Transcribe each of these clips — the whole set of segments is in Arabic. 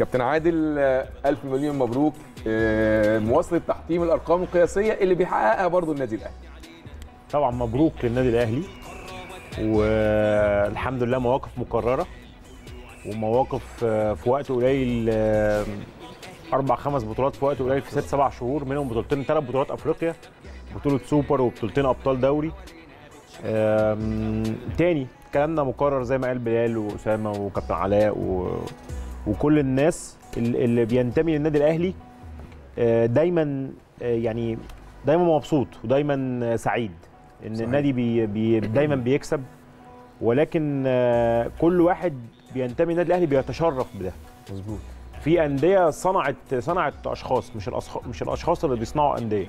كابتن عادل ألف مليون مبروك. آه، مواصلة تحطيم الأرقام القياسية اللي بيحققها برضو النادي الأهلي. طبعا مبروك للنادي الأهلي. والحمد لله مواقف مكررة ومواقف آه، في وقت قليل آه، أربع خمس بطولات في وقت قليل في ست سبع شهور منهم بطولتين ثلاث بطولات أفريقيا بطولة سوبر وبطولتين أبطال دوري. تاني كلامنا مكرر زي ما قال بلال وأسامة وكابتن علاء و... وكل الناس اللي بينتمي للنادي الأهلي آه، دايما آه، يعني دايما مبسوط ودايما سعيد إن صحيح. النادي بي بي دايما بيكسب. ولكن آه، كل واحد بينتمي للنادي الأهلي بيتشرف بده. مظبوط. في أندية صنعت صنعت أشخاص مش الاشخاص مش الأشخاص اللي بيصنعوا أندية.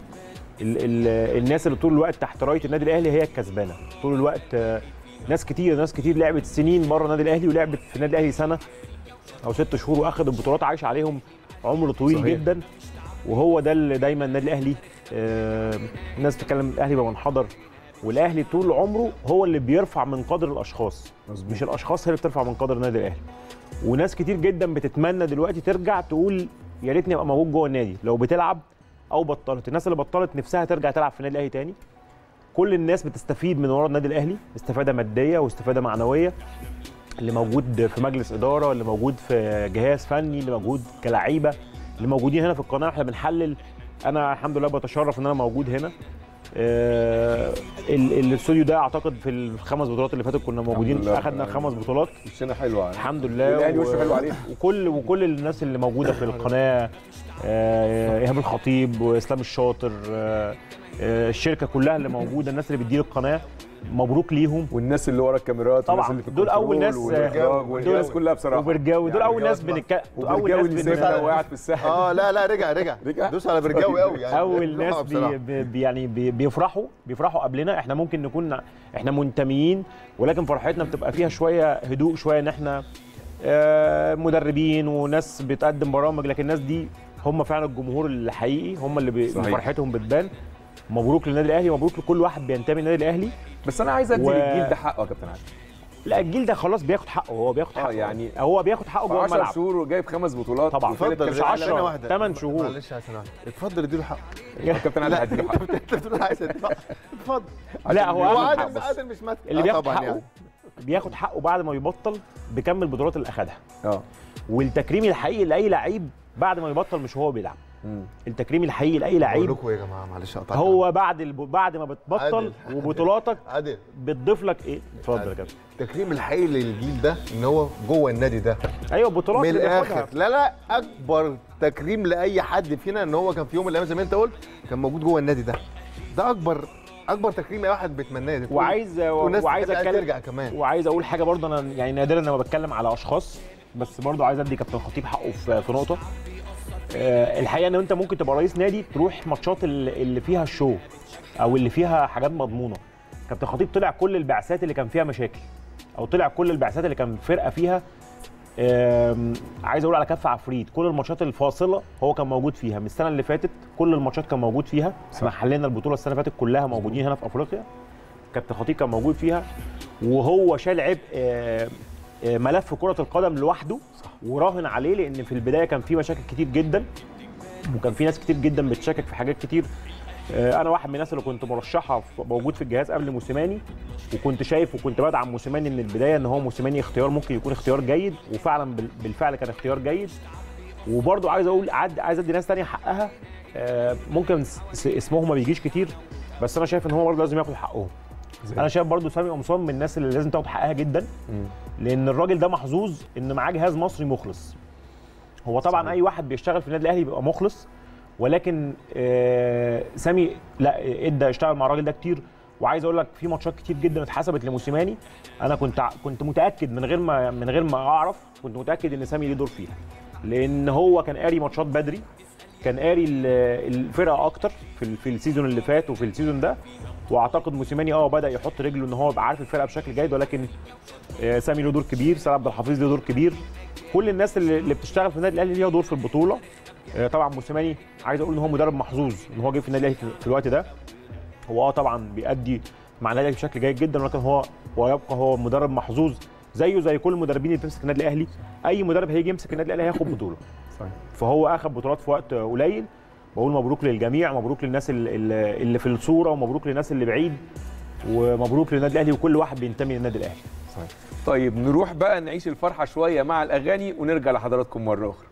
ال ال الناس اللي طول الوقت تحت راية النادي الأهلي هي الكسبانة. طول الوقت ناس كتير ناس كتير لعبت سنين بره النادي الأهلي ولعبت في النادي الأهلي سنة. أو ست شهور واخد البطولات عايش عليهم عمر طويل صحيح. جدا. وهو ده اللي دايما النادي الأهلي آه، الناس تتكلم الأهلي بمنحدر والأهلي طول عمره هو اللي بيرفع من قدر الأشخاص. مظبوط. مش الأشخاص هي اللي بترفع من قدر النادي الأهلي. وناس كتير جدا بتتمنى دلوقتي ترجع تقول يا ريتني أبقى موجود جوه النادي. لو بتلعب أو بطلت. الناس اللي بطلت نفسها ترجع تلعب في النادي الأهلي تاني. كل الناس بتستفيد من ورا النادي الأهلي. استفادة مادية واستفادة معنوية. اللي موجود في مجلس إدارة اللي موجود في جهاز فني اللي موجود كلعيبه اللي موجودين هنا في القناة. إحنا بنحلل. أنا الحمد لله بتشرف إن أنا موجود هنا. آه، ال- الاستوديو ده أعتقد في الخمس بطولات اللي فاتت كنا موجودين. اخذنا خمس بطولات. وشنا حلوة الحمد لله. وشه حلو عليه. وكل وكل الناس اللي موجودة في القناة آه، إيهاب الخطيب وإسلام الشاطر آه، آه، الشركة كلها اللي موجودة الناس اللي بتدير القناة. مبروك ليهم. والناس اللي ورا الكاميرات طبعاً. والناس اللي في دول أول الكنترول ناس- والناس كلها بصراحة. وبرجاوي دول يعني أول ناس بنتكلم أول وبرجاوي ناس اللي وقعت في الساحل. آه لا لا رجع رجع. رجع؟ دوس على برجاوي قوي يعني. أول ناس. بي يعني بي بيفرحوا بيفرحوا قبلنا. إحنا ممكن نكون إحنا منتميين ولكن فرحتنا بتبقى فيها شوية هدوء شوية إن إحنا آه، مدربين وناس بتقدم برامج. لكن الناس دي هم فعلا الجمهور الحقيقي هم اللي. فرحتهم بتبان. مبروك للنادي الأهلي مبروك لكل واحد بينتمي للنادي الأهلي بس أنا عايز أدي و- للجيل ده حقه يا كابتن عادل لا الجيل ده خلاص بياخد حقه هو بياخد آه، حقه يعني هو بياخد حقه جوه 10 الملعب شهور وجايب خمس بطولات طبعاً. اتفضل مش العالم. عشرة. ثانية واحدة. تمن شهور. معلش عشان واحدة اتفضل اديله حقه كابتن عادل هديله حقه انت بتقول عايز اتفضل لا هو عادل. عادل مش ماسك اللي آه بياخد طبعاً حقه يعني. بياخد حقه بعد ما يبطل بكمل البطولات اللي أخدها آه والتكريم الحقيقي لأي لعيب بعد ما يبطل مش هو بيلعب. التكريم الحقيقي لأي بقول لعيب لكم يا جماعة؟ معلش قطعت هو بعد الب... بعد ما بتبطل عادل. وبطولاتك عادل. بتضيف لك إيه؟ اتفضل يا كابتن. التكريم الحقيقي للجيل ده إن هو جوه النادي ده. أيوه بطولات من. الآخر. لا لا أكبر تكريم لأي حد فينا إن هو كان في يوم من الأيام زي ما أنت قلت كان موجود جوه النادي ده. ده أكبر أكبر تكريم أي واحد بيتمناه وعايز وعايز اتكلم ترجع كمان. وعايز أقول حاجة برضه أنا يعني نادرا لما بتكلم على أشخاص بس برضه عايز أدي كابتن خطيب حقه في نقطة. الحقيقة إن أنت ممكن تبقى رئيس نادي تروح ماتشات اللي فيها الشو أو اللي فيها حاجات مضمونة. كابتن خطيب طلع كل البعثات اللي كان فيها مشاكل أو طلع كل البعثات اللي كان فرقة فيها عايز أقول على كف عفريت. كل الماتشات الفاصلة هو كان موجود فيها. من السنة اللي فاتت كل الماتشات كان موجود فيها. إحنا حلينا البطولة السنة اللي فاتت كلها موجودين هنا في أفريقيا. كابتن خطيب كان موجود فيها. وهو شال عبء آه، آه، ملف كرة القدم لوحده وراهن عليه لأن في البداية كان في مشاكل كتير جدا وكان في ناس كتير جدا بتشكك في حاجات كتير. آه، أنا واحد من الناس اللي كنت مرشحها في- موجود في الجهاز قبل موسيماني وكنت شايف وكنت بدعم موسيماني من البداية إن هو موسيماني اختيار ممكن يكون اختيار جيد وفعلا بال- بالفعل كان اختيار جيد. وبرضو عايز أقول عايز أدي ناس تانية حقها. آه، ممكن اسمهم ما بيجيش كتير بس أنا شايف إن هو برضه لازم ياخد حقهم. أنا شايف برضو سامي قمصان من الناس اللي لازم تاخد حقها جدا لأن الراجل ده محظوظ إن معاه جهاز مصري مخلص. هو طبعا صحيح. أي واحد بيشتغل في النادي الأهلي بيبقى مخلص ولكن آه، سامي لا إدى اشتغل مع الراجل ده كتير. وعايز أقول لك في ماتشات كتير جدا اتحسبت لموسيماني. أنا كنت كنت متأكد من غير ما من غير ما أعرف كنت متأكد إن سامي ليه دور فيها. لأن هو كان قاري ماتشات بدري. كان قاري ال- الفرقة أكتر في في ال season اللي فات وفي ال season ده. وأعتقد موسيماني آه بدأ يحط رجله إن هو يبقى عارف الفرقة بشكل جيد ولكن آه، سامي له دور كبير سامي عبد الحفيظ له دور كبير. كل الناس اللي, بتشتغل في النادي الأهلي ليها دور في البطولة. آه، طبعا موسيماني عايز أقول إن هو مدرب محظوظ إن هو جه في النادي الأهلي في- الوقت ده. هو آه طبعا بيأدي مع النادي بشكل جيد جدا ولكن هو ويبقى هو مدرب محظوظ زيه زي كل المدربين اللي بتمسك النادي الأهلي. أي مدرب هيجي يمسك النادي الأهلي هياخد بطولة. صحيح فهو اخذ بطولات في وقت قليل. بقول مبروك للجميع مبروك للناس ال- ال- اللي في الصورة ومبروك للناس اللي بعيد ومبروك للنادي الأهلي وكل واحد بينتمي للنادي الأهلي. طيب نروح بقى نعيش الفرحة شوية مع الأغاني ونرجع لحضراتكم مرة أخرى.